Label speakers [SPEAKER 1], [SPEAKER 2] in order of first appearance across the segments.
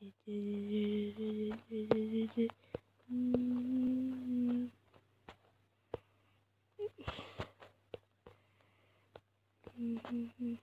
[SPEAKER 1] 嗯
[SPEAKER 2] 嗯嗯。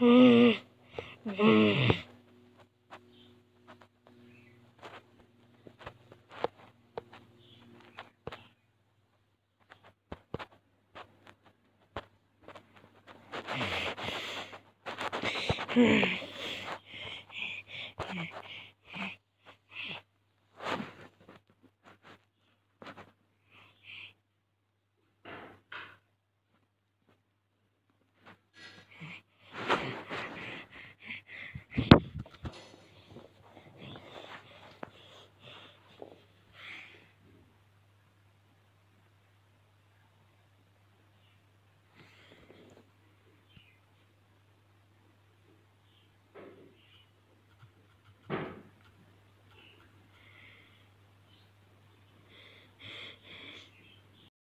[SPEAKER 3] Hmm.